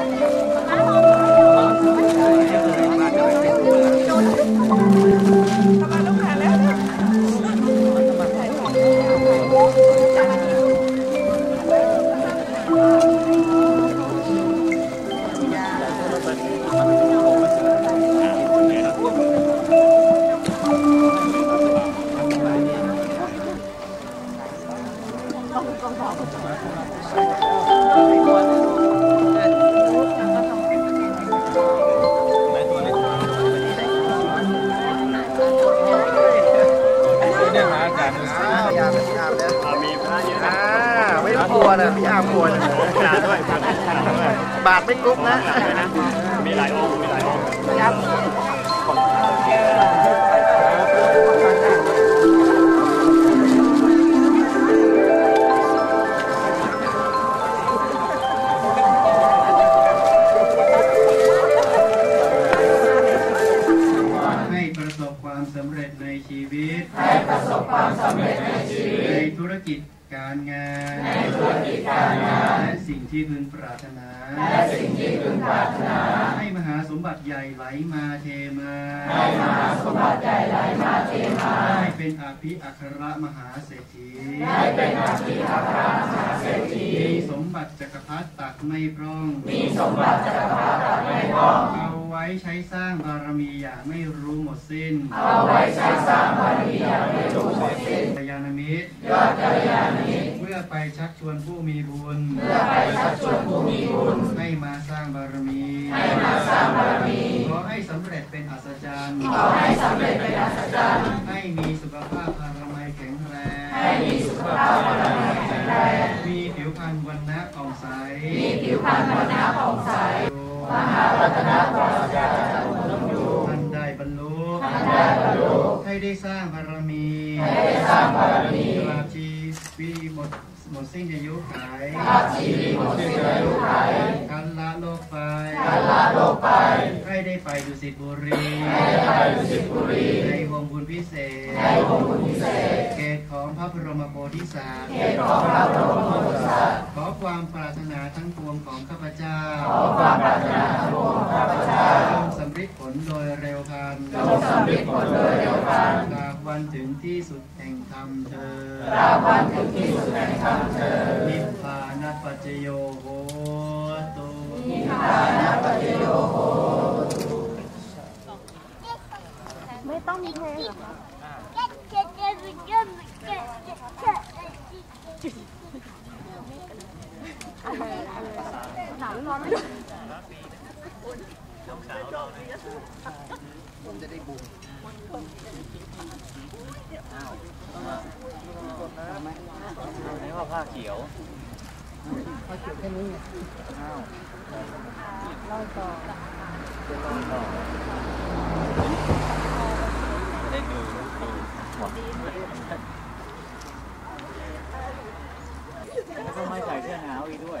ยามพี่อาร์มแล้วมีพระเยอะอ่าไม่ต้องกลัวนะพี่อาร์มกลัวนะบาทไม่กรุ๊ปนะ มีหลายองค์มีหลายองค์ ที่พึงปรารถนา และสิ่งที่พึงปรารถนา ให้มหาสมบัติใหญ่ไหลมาเทมา ให้มหาสมบัติใหญ่ไหลมาเทมา ให้เป็นอภิอัครมหาเศรษฐี ให้เป็นอภิอัครมหาเศรษฐี มีสมบัติจักรพรรดิตักไม่พร่อง มีสมบัติจักรพรรดิตักไม่พร่องเอาไว้ใช้สร้างบารมีอย่างไม่รู้หมดสิ้น เอาไว้ใช้สร้างบารมีอย่างไม่รู้หมดสิ้นกัลยาณมิตรยอดกัลยาณมิตรเพื่อไปชักชวนผู้มีบุญเพื่อไปชักชวนผู้มีบุญ ให้มาสร้างบารมี ให้มาสร้างบารมี ขอให้สำเร็จเป็นอัศจรรย์ ขอให้สำเร็จเป็นอัศจรรย์ ให้มีสุขภาพพารามัยแข็งแรง ให้มีสุขภาพพารามัยแข็งแรง มีผิวพรรณวันนะผ่องใส มีผิวพรรณวันนะผ่องใส มหารัตนปราศจากท่านได้บรรลุท่านได้บรรลุให้ได้สร้างบารมีให้ได้สร้างบารมีตราบชีวิหมดหมดสิ้นอายุไขตราบชีวิหมดสิ้นอายุไขกันละโลกไปกันละโลกไปให้ได้ไปดุสิตบุรีให้ได้ไปดุสิตบุรีในวงบุญพิเศษในวงบุญพิเศษ ระบรมโพธิสัตว์เกตของพระบรมโพธิสัตว์ขอความปรารถนาทั้งปวงของข้าพเจ้า ขอความปรารถนาทั้งปวงของข้าพเจ้าจงสำเร็จผลโดยเร็วพลันจงสำเร็จผลโดยเร็วพลันตราบวันถึงที่สุดแห่งธรรมเธอตราบวันถึงที่สุดแห่งธรรมเธอนิพพานปัจจโยโหตุนิพพานปัจจโยโห ไม่ต้องมีเพลงเหรอคะ หนาว ร้อนไหมผมจะได้บุญนี่ว่าผ้าเขียวเขาเขียวแค่นี้ไงอ้าวได้ดูดูหมดแล้วก็ไม่ใส่เสื้อหนาวอีกด้วย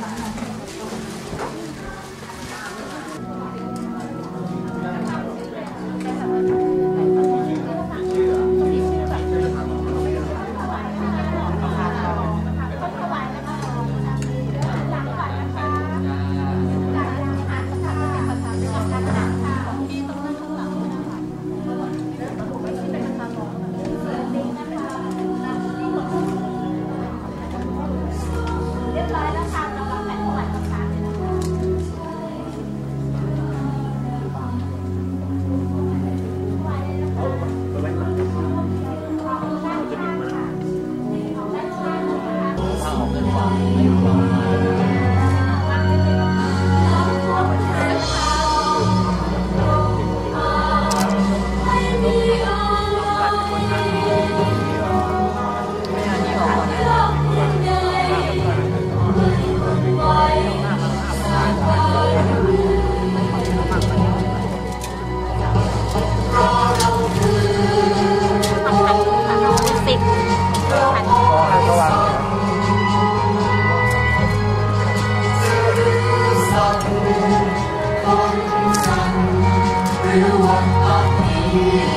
다 음. 晃一晃 Grew up up here.